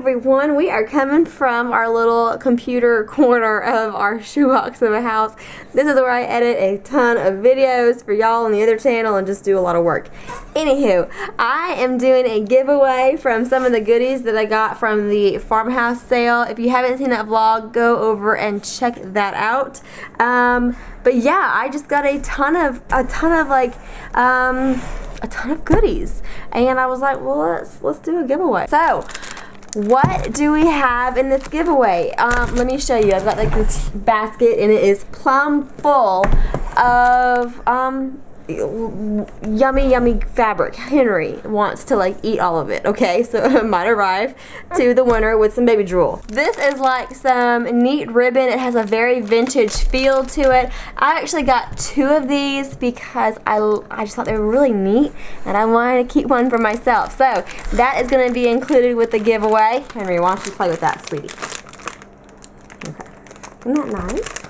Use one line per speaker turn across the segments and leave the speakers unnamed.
everyone, we are coming from our little computer corner of our shoebox of a house. This is where I edit a ton of videos for y'all on the other channel and just do a lot of work. Anywho, I am doing a giveaway from some of the goodies that I got from the farmhouse sale. If you haven't seen that vlog, go over and check that out. Um, but yeah, I just got a ton of, a ton of like, um, a ton of goodies and I was like well let's let's do a giveaway so what do we have in this giveaway? Um, let me show you. I've got like this basket and it is plumb full of um, yummy yummy fabric. Henry wants to like eat all of it okay? So it might arrive to the winner with some baby drool. This is like some neat ribbon. It has a very vintage feel to it. I actually got two of these because I, I just thought they were really neat and I wanted to keep one for myself. So that is going to be included with the giveaway. Henry why don't you play with that sweetie? Okay. Isn't that nice?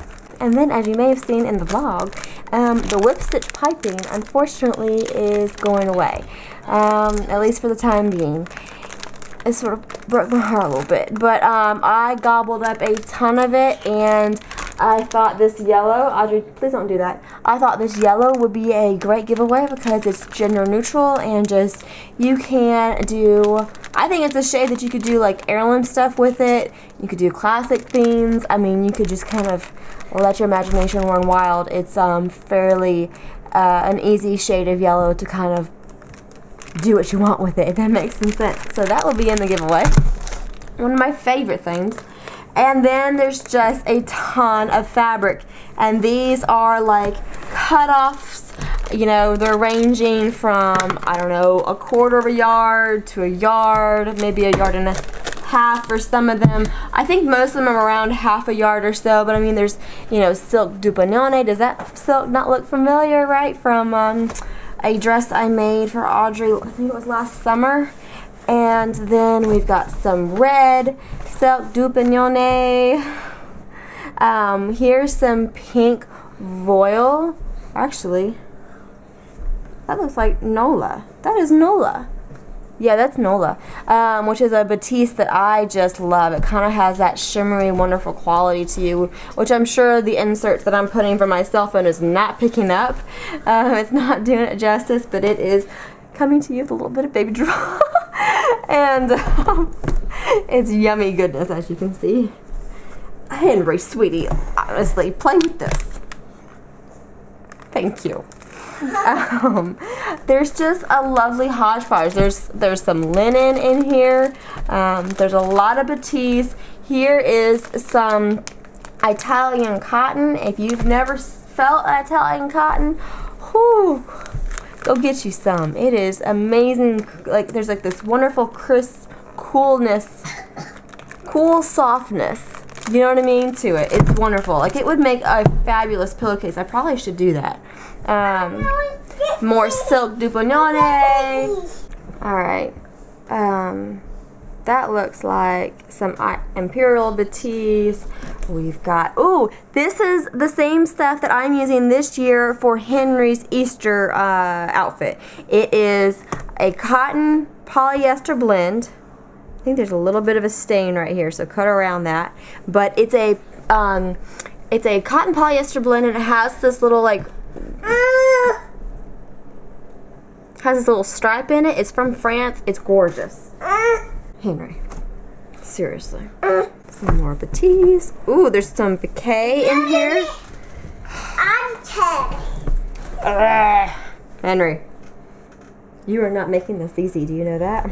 And then as you may have seen in the vlog um, the whip stitch piping unfortunately is going away, um, at least for the time being. It sort of broke my heart a little bit, but um, I gobbled up a ton of it and I thought this yellow, Audrey, please don't do that. I thought this yellow would be a great giveaway because it's gender neutral and just, you can do, I think it's a shade that you could do like heirloom stuff with it. You could do classic themes. I mean, you could just kind of let your imagination run wild. It's um, fairly uh, an easy shade of yellow to kind of do what you want with it, if that makes some sense. So that will be in the giveaway. One of my favorite things. And then there's just a ton of fabric. And these are like cutoffs. You know, they're ranging from, I don't know, a quarter of a yard to a yard, maybe a yard and a half for some of them. I think most of them are around half a yard or so, but I mean there's, you know, silk dupioni. Does that silk not look familiar, right? From um, a dress I made for Audrey, I think it was last summer. And then we've got some red silk dupioni. Um, here's some pink voile. Actually, that looks like Nola. That is Nola. Yeah, that's Nola, um, which is a batiste that I just love. It kind of has that shimmery, wonderful quality to you, which I'm sure the inserts that I'm putting for my cell phone is not picking up. Um, it's not doing it justice, but it is coming to you with a little bit of baby drool. and um, it's yummy goodness, as you can see. Henry, sweetie, honestly, play with this. Thank you um, there's just a lovely hodgepodge. There's there's some linen in here. Um, there's a lot of batiste. Here is some Italian cotton. If you've never felt Italian cotton, whoo, go get you some. It is amazing. Like there's like this wonderful crisp coolness, cool softness. You know what I mean? To it. It's wonderful. Like it would make a fabulous pillowcase. I probably should do that. Um, more silk dupioni. Alright. Um, that looks like some Imperial Batiste. We've got, oh, this is the same stuff that I'm using this year for Henry's Easter uh, outfit. It is a cotton polyester blend. I think there's a little bit of a stain right here, so cut around that. But it's a, um, it's a cotton polyester blend and it has this little like has this little stripe in it. It's from France. It's gorgeous. Henry. Seriously. Some more Batiste. Ooh, there's some piqué in here. I'm Uh, Henry. You are not making this easy. Do you know that?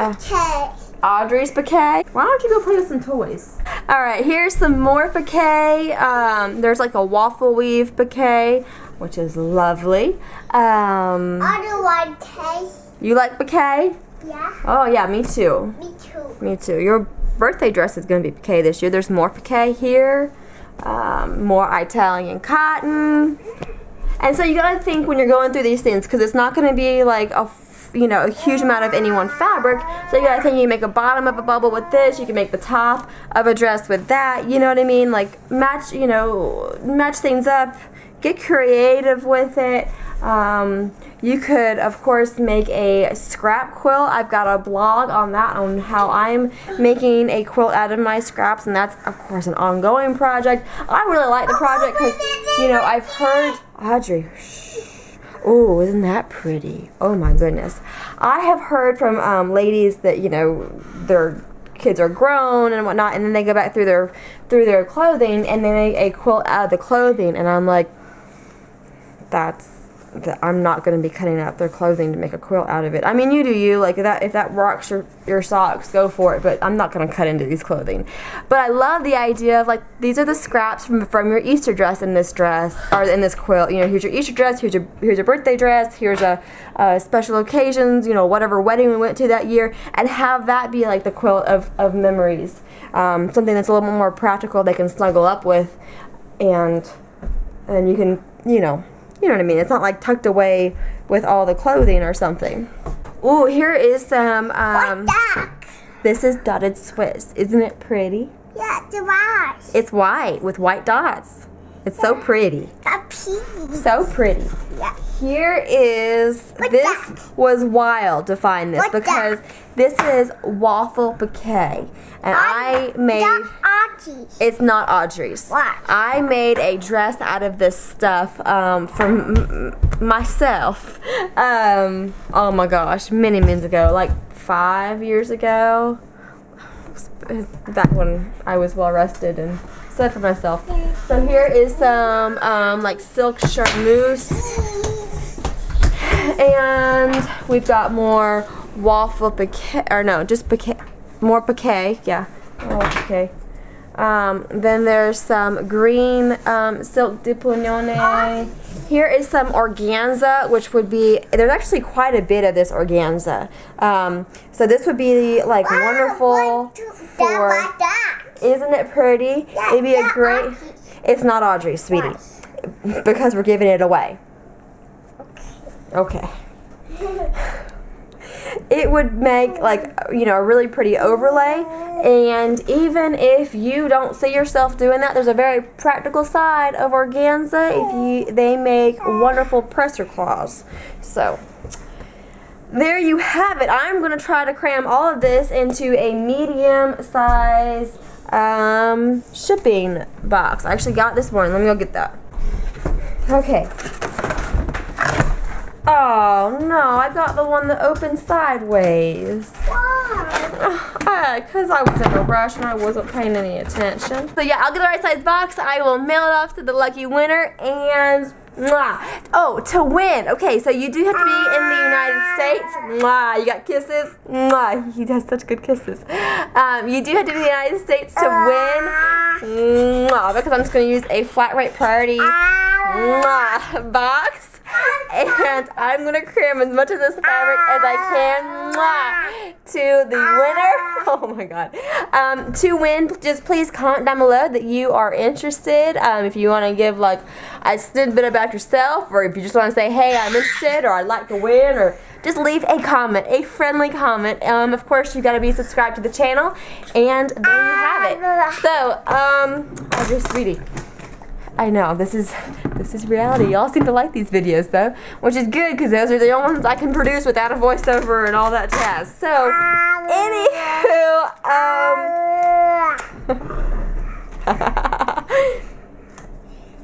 Uh, Audrey's bouquet. Why don't you go play with some toys? All right, here's some more piqué. Um, there's like a waffle weave piqué, which is lovely. Um,
I do like piqué.
You like piqué?
Yeah.
Oh yeah, me too.
Me too.
Me too. Your birthday dress is going to be piqué this year. There's more piqué here. Um, more Italian cotton. And so you got to think when you're going through these things because it's not going to be like a you know, a huge amount of any one fabric. So you gotta think you can make a bottom of a bubble with this, you can make the top of a dress with that, you know what I mean? Like match, you know, match things up, get creative with it. Um, You could, of course, make a scrap quilt. I've got a blog on that on how I'm making a quilt out of my scraps, and that's, of course, an ongoing project. I really like the project because, you know, I've heard Audrey. Oh, isn't that pretty? Oh my goodness. I have heard from um, ladies that, you know, their kids are grown and whatnot, and then they go back through their through their clothing and they make a quilt out of the clothing, and I'm like, that's that I'm not going to be cutting up their clothing to make a quilt out of it. I mean, you do you. Like that if that rocks your your socks, go for it. But I'm not going to cut into these clothing. But I love the idea of like these are the scraps from from your Easter dress in this dress or in this quilt. You know, here's your Easter dress. Here's your here's your birthday dress. Here's a, a special occasions. You know, whatever wedding we went to that year, and have that be like the quilt of of memories. Um, something that's a little more practical they can snuggle up with, and and you can you know you know what I mean? It's not like tucked away with all the clothing or something. Oh, here is some. Um, this is dotted Swiss. Isn't it pretty?
Yeah, it's white.
It's white with white dots. It's so pretty. So pretty.
Yeah.
Here is
What's
this
that?
was wild to find this
What's
because this is waffle piqué, and I made. It's not Audrey's.
What?
I made a dress out of this stuff um, from myself. Um, oh my gosh, many moons ago, like five years ago. Back when I was well rested and set for myself. So here is some um, like silk charmeuse, and we've got more waffle piqué, or no, just piqué, more piqué. Yeah, more piqué. Um, then there's some green um, silk dupioni. Here is some organza, which would be, there's actually quite a bit of this organza. Um, so this would be like wonderful for, isn't it pretty? It'd be a great, it's not Audrey, sweetie, because we're giving it away. Okay. It would make like you know a really pretty overlay. And even if you don't see yourself doing that there's a very practical side of organza. If you they make wonderful presser claws. So there you have it. I'm going to try to cram all of this into a medium size um, shipping box I actually got this one. let me go get that okay Oh no, I got the one that opens sideways. Why? Because I was in a rush and I wasn't paying any attention. So yeah, I'll get the right size box. I will mail it off to the lucky winner and Mwah. Oh, to win. Okay, so you do have to be in the United States. Mwah. You got kisses. Mwah. He has such good kisses. Um, you do have to be in the United States to win. Mwah. Because I'm just going to use a flat rate priority Mwah. box. And I'm going to cram as much of this fabric as I can Mwah. to the winner. Oh my god. Um, to win, just please comment down below that you are interested. Um, if you want to give like a snippet about yourself, or if you just want to say, hey, I'm interested, or I'd like to win, or just leave a comment, a friendly comment. Um, of course, you got to be subscribed to the channel, and there you have it. So, um, oh, dear sweetie. I know this is this is reality. Y'all seem to like these videos though, which is good because those are the only ones I can produce without a voiceover and all that jazz. So, anywho, um.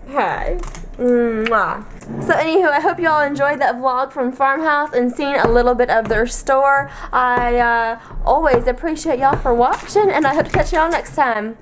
Hi. Mwah. So anywho, I hope you all enjoyed that vlog from Farmhouse and seeing a little bit of their store. I uh, always appreciate y'all for watching and I hope to catch y'all next time.